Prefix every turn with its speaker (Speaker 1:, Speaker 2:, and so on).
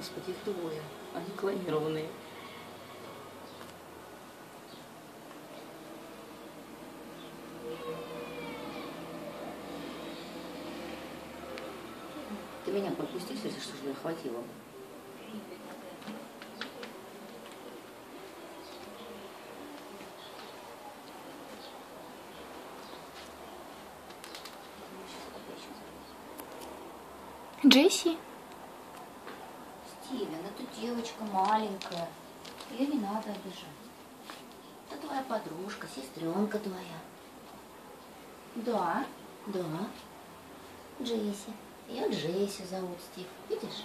Speaker 1: Господи, их двое. Они клонированные. Ты меня подпусти, если что же я хватило.
Speaker 2: Джесси?
Speaker 1: Стивен, это девочка маленькая. Ее не надо обижать. Это твоя подружка, сестренка твоя. Да, да. Джесси. Ее Джесси зовут, Стив. Видишь?